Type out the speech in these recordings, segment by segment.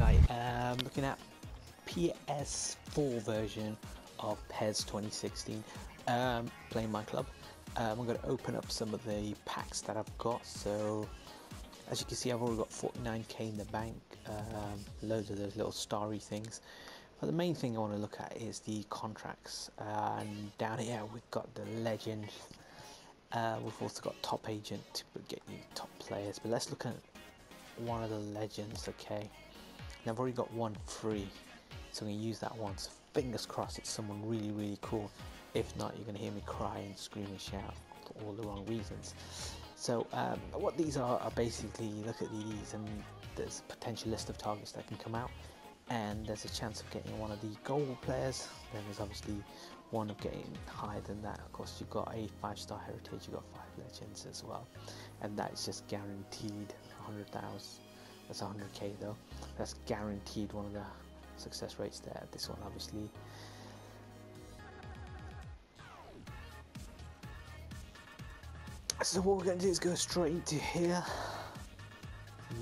guy. Um, looking at PS4 version of PES 2016. Um, playing my club. Um, I'm going to open up some of the packs that I've got. So, as you can see, I've already got 49k in the bank. Um, loads of those little starry things. But the main thing I want to look at is the contracts. Uh, and down here we've got the legend. Uh, we've also got top agent to get you top players. But let's look at one of the legends. Okay, I've already got one free, so I'm gonna use that one. So fingers crossed, it's someone really really cool. If not, you're gonna hear me cry and scream and shout for all the wrong reasons. So um, what these are are basically you look at these and there's a potential list of targets that can come out and there's a chance of getting one of the gold players then there's obviously one of getting higher than that of course you've got a five star heritage you've got five legends as well and that's just guaranteed 100,000 that's 100k though. That's guaranteed one of the success rates there this one obviously. So what we're going to do is go straight into here.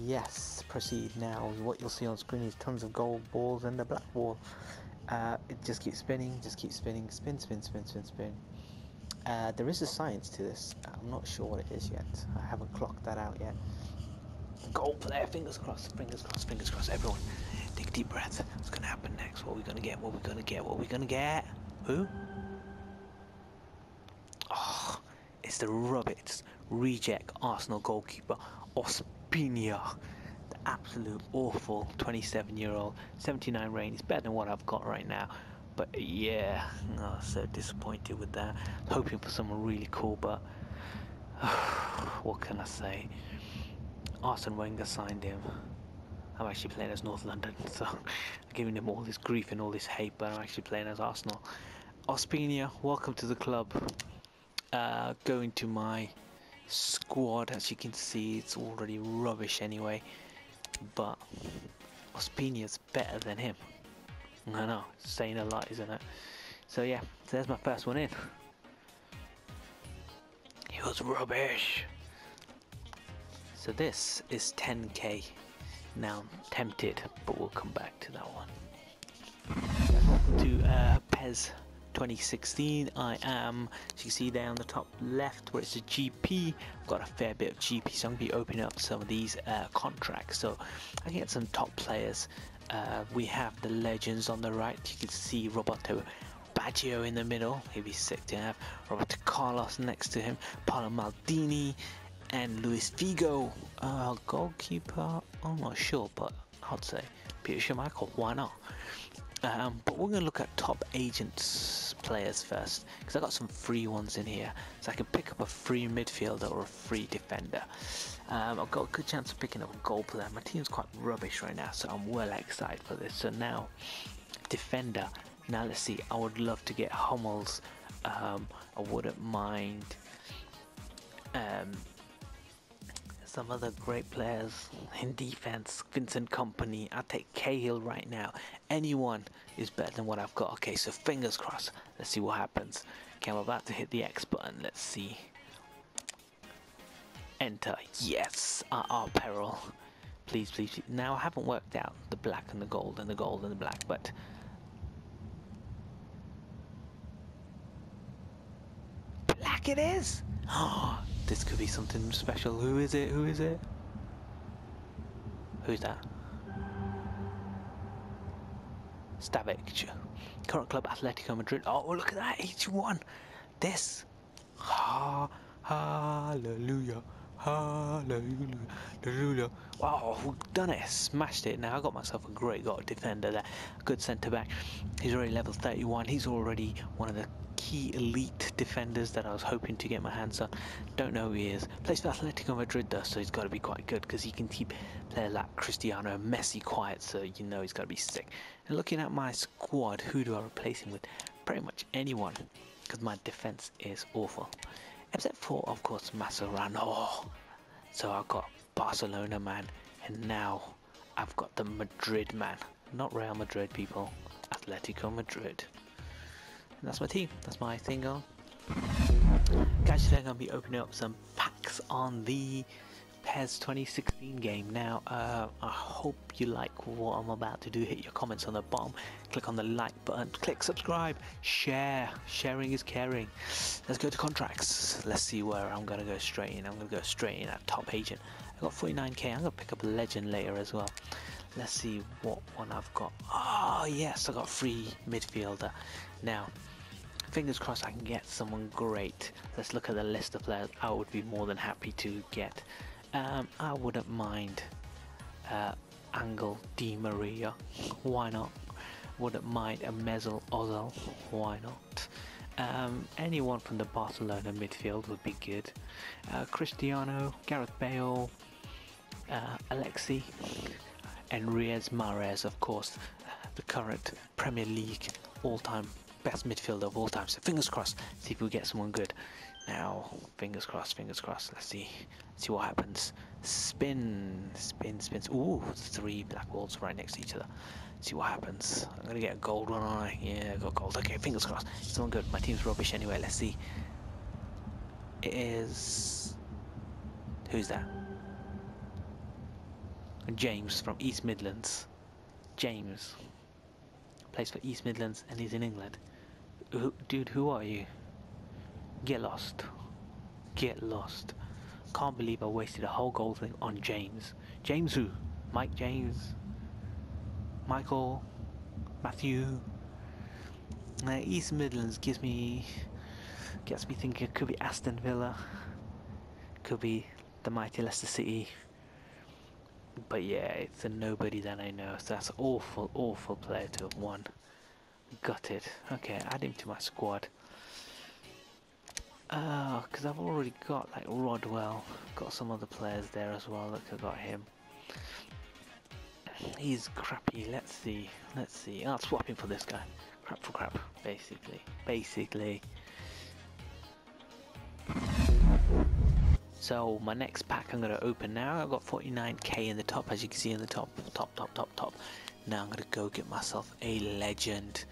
Yes proceed now. What you'll see on screen is tons of gold balls and a black ball. Uh, it just keeps spinning just keeps spinning. Spin spin spin spin spin. Uh, there is a science to this. I'm not sure what it is yet. I haven't clocked that out yet gold player fingers crossed fingers crossed fingers crossed. Everyone take a deep breath. What's gonna happen next? What are we gonna get? What are we gonna get? What are we gonna get? Who? Oh it's the rubbish reject Arsenal goalkeeper Ospina. The absolute awful 27 year old 79 rating is better than what I've got right now. But yeah oh, so disappointed with that. Hoping for someone really cool but what can I say Arsene Wenger signed him. I'm actually playing as North London so I'm giving him all this grief and all this hate but I'm actually playing as Arsenal. Ospina welcome to the club. Uh, going to my squad as you can see it's already rubbish anyway but Ospina's better than him. I know saying a lot isn't it? So yeah so there's my first one in. He was rubbish so this is 10k now I'm tempted but we'll come back to that one. To uh, PES 2016 I am as you can see there on the top left where it's a GP I've got a fair bit of GP so I'm going to be opening up some of these uh, contracts. So I get some top players. Uh, we have the legends on the right. You can see Roberto Baggio in the middle. He'd be sick to have. Roberto Carlos next to him. Paolo Maldini and Luis Figo uh, goalkeeper I'm not sure but I'd say Peter Schmeichel why not? Um, but we're going to look at top agents players first because I got some free ones in here so I can pick up a free midfielder or a free defender. Um, I've got a good chance of picking up a goal player my team's quite rubbish right now so I'm well excited for this. So now defender now let's see I would love to get Hummels um, I wouldn't mind um, some other great players in defense. Vincent Kompany. I'll take Cahill right now. Anyone is better than what I've got. Okay, so fingers crossed. Let's see what happens. Okay, I'm about to hit the X button. Let's see. Enter. Yes. At our peril. Please, please, please. Now, I haven't worked out the black and the gold and the gold and the black, but... Black it is! Oh, This could be something special. Who is it? Who is it? Who's that? Stavic. Current club Atletico Madrid. Oh, look at that. 81. This. Ha, hallelujah. Hallelujah. Hallelujah. Wow, we've done it. Smashed it. Now I got myself a great got defender there. Good centre back. He's already level 31. He's already one of the key elite defenders that I was hoping to get my hands on. Don't know who he is. Plays for Atletico Madrid though, so he's got to be quite good because he can keep players like Cristiano Messi quiet, so you know he's got to be sick. And looking at my squad, who do I replace him with? Pretty much anyone because my defense is awful. Except for, of course, Mascherano. So I've got Barcelona man, and now I've got the Madrid man. Not Real Madrid, people. Atletico Madrid. And that's my team. That's my thing on. Guys, today I'm going to be opening up some packs on the PES 2016 game. Now, uh, I hope you like what I'm about to do. Hit your comments on the bottom, click on the like button, click subscribe, share. Sharing is caring. Let's go to contracts. Let's see where I'm gonna go straight in. I'm gonna go straight in at top agent. I got 49k. I'm gonna pick up a legend later as well. Let's see what one I've got. Oh yes, I got free midfielder. Now, fingers crossed I can get someone great. Let's look at the list of players I would be more than happy to get. Um, I wouldn't mind uh, Angel Di Maria. Why not? Wouldn't mind a Mesut Ozil. Why not? Um, anyone from the Barcelona midfield would be good. Uh, Cristiano, Gareth Bale, uh, Alexi, and Riyad Mahrez, of course, the current Premier League all-time best midfielder of all time. So fingers crossed, see if we get someone good. Now, fingers crossed, fingers crossed. Let's see, see what happens. Spin, spin, spins. Ooh, three black balls right next to each other. See what happens. I'm gonna get a gold one, on I? Yeah, I got gold. Okay, fingers crossed. Someone good. My team's rubbish anyway. Let's see. It is. Who's that? James from East Midlands. James plays for East Midlands and he's in England. Who, dude, who are you? Get lost. Get lost. Can't believe I wasted a whole gold thing on James. James who? Mike James? Michael? Matthew? East Midlands gives me gets me thinking it could be Aston Villa, could be the mighty Leicester City. But yeah, it's a nobody that I know, so that's awful, awful player to have won. Got it. Okay, add him to my squad. Oh, because I've already got like Rodwell, got some other players there as well. Look, I got him. He's crappy. Let's see. Let's see. I'll swap him for this guy. Crap for crap, basically. Basically. So my next pack I'm going to open now. I've got 49k in the top, as you can see in the top, top, top, top, top. Now I'm going to go get myself a legend.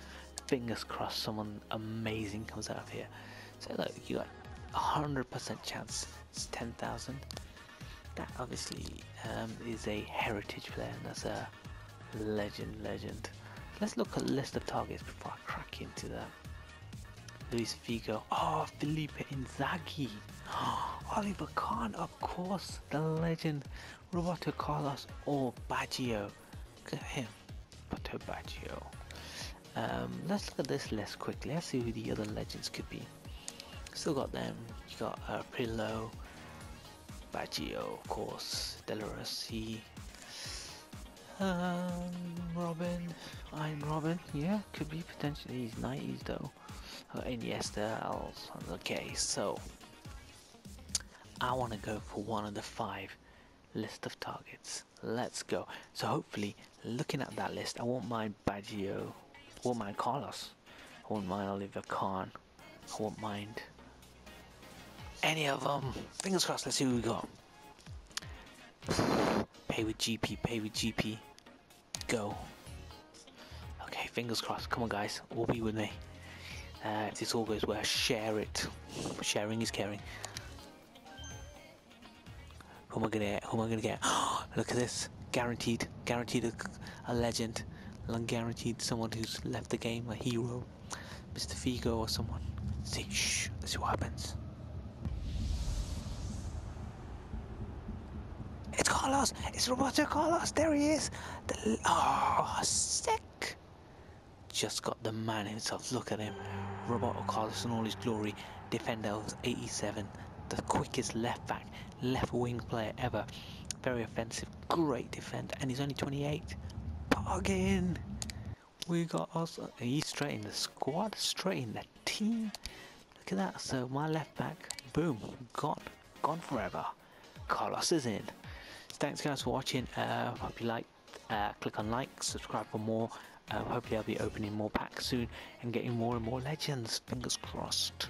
Fingers crossed someone amazing comes out of here. So look, you got a hundred percent chance. It's ten thousand. That obviously um, is a heritage player, and that's a legend, legend. Let's look at a list of targets before I crack into that. Luis Figo. Oh, Felipe Inzaghi. Oliver Kahn, of course, the legend. Roberto Carlos or Baggio. Look at him. Roberto Baggio. Um, let's look at this list quickly. Let's see who the other legends could be. Still got them. You got uh, Pirlo, Baggio, of course, Delarossi, um, Robin, Iron Robin. Yeah, could be potentially. He's 90s though. Uh, Iniesta, okay, so I want to go for one of the five list of targets. Let's go. So hopefully, looking at that list, I won't mind Baggio, I won't mind Carlos, I won't mind Oliver Kahn, I won't mind any of them. Fingers crossed, let's see what we got. Pay with GP, pay with GP. Go. Okay, fingers crossed. Come on, guys. All be with me. Uh, if this all goes well, share it. Sharing is caring. Who am I gonna get? Who am I gonna get? Look at this. Guaranteed. Guaranteed a, a legend. Guaranteed someone who's left the game, a hero. Mr. Figo or someone. Let's see, shh. Let's see what happens. It's Carlos! It's Roberto Carlos! There he is! The, oh, sick! Just got the man himself. Look at him. Roberto Carlos in all his glory. Defender of 87. The quickest left back, left wing player ever. Very offensive. Great defender. And he's only 28. Bargain! We got us. He's straight in the squad, straight in the team. Look at that. So my left back, boom, gone. Gone forever. Carlos is in thanks guys for watching uh, hope you like uh, click on like subscribe for more uh, hopefully I'll be opening more packs soon and getting more and more legends fingers crossed